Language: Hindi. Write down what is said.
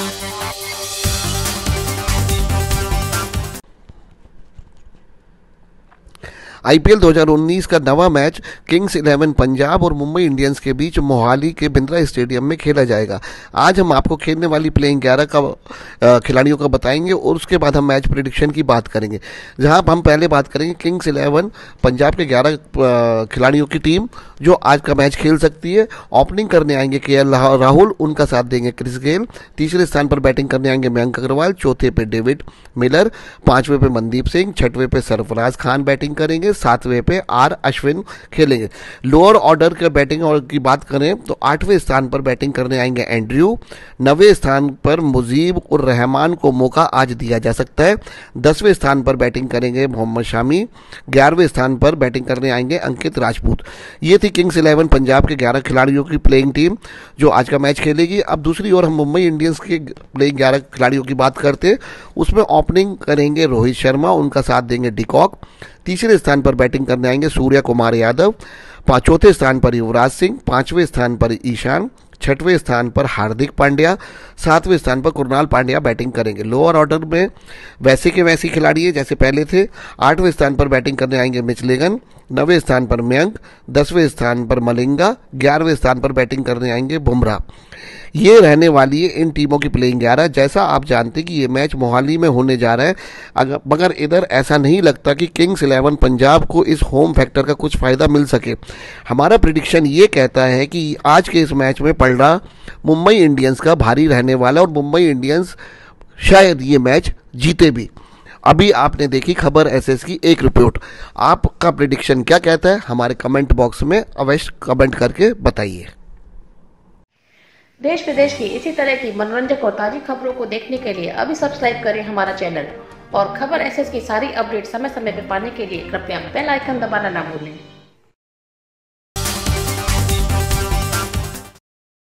Thank you. आईपीएल 2019 का नवा मैच किंग्स इलेवन पंजाब और मुंबई इंडियंस के बीच मोहाली के बिंद्रा स्टेडियम में खेला जाएगा। आज हम आपको खेलने वाली प्लेइंग ग्यारह का खिलाड़ियों का बताएँगे और उसके बाद हम मैच प्रिडिक्शन की बात करेंगे। जहाँ हम पहले बात करेंगे किंग्स इलेवन पंजाब के ग्यारह खिलाड़ियों की टीम, जो आज का मैच खेल सकती है। ओपनिंग करने आएँगे के राहुल, उनका साथ देंगे क्रिस गेल। तीसरे स्थान पर बैटिंग करने आएँगे मयंक अग्रवाल, चौथे पे डेविड मिलर, पाँचवें पे मनदीप सिंह, छठवें पे सरफराज खान बैटिंग करेंगे। सातवें पे आर अश्विन खेलेंगे। लोअर ऑर्डर के बैटिंग और की बात करें तो आठवें स्थान पर बैटिंग करने आएँगे एंड्रयू नवे स्थान पर मुजीब उर रहमान को मौका आज दिया जा सकता है। दसवें स्थान पर बैटिंग करेंगे मोहम्मद शामी, ग्यारहवें स्थान पर बैटिंग करने आएँगे अंकित राजपूत। ये थी किंग्स इलेवन पंजाब के ग्यारह खिलाड़ियों की प्लेइंग टीम जो आज का मैच खेलेगी। अब दूसरी ओर हम मुंबई इंडियंस के प्लेइंग ग्यारह खिलाड़ियों की बात करते उसमें ओपनिंग करेंगे रोहित शर्मा, उनका साथ देंगे डिकॉक तीसरे स्थान पर बैटिंग करने आएँगे सूर्य कुमार यादव चौथे स्थान पर युवराज सिंह, पाँचवें स्थान पर ईशान, छठवें स्थान पर हार्दिक पांड्या, सातवें स्थान पर कुरनाल पांड्या बैटिंग करेंगे। लोअर ऑर्डर में वैसे के वैसे खिलाड़ी हैं, जैसे पहले थे, आठवें स्थान पर बैटिंग करने आएँगे मिचलेगन नवे स्थान पर मयंक, दसवें स्थान पर मलिंगा, ग्यारहवें स्थान पर बैटिंग करने आएँगे बुमराह। ये रहने वाली है इन टीमों की प्लेइंग ग्यारह। जैसा आप जानते कि ये मैच मोहाली में होने जा रहा है, अगर मगर इधर ऐसा नहीं लगता कि किंग्स इलेवन पंजाब को इस होम फैक्टर का कुछ फ़ायदा मिल सके। हमारा प्रिडिक्शन ये कहता है कि आज के इस मैच में पड़ रहा मुंबई इंडियंस का भारी रहने वाला और मुंबई इंडियंस शायद ये मैच जीते भी। अभी आपने देखी खबर एसएस की एक रिपोर्ट आपका प्रिडिक्शन क्या कहता है? हमारे कमेंट बॉक्स में अवश्य कमेंट करके बताइए। देश विदेश की इसी तरह की मनोरंजक और ताज़ी खबरों को देखने के लिए अभी सब्सक्राइब करें हमारा चैनल और खबर एसएस की सारी अपडेट समय समय पर पाने के लिए कृपया बेल आइकन दबाना ना भूलें।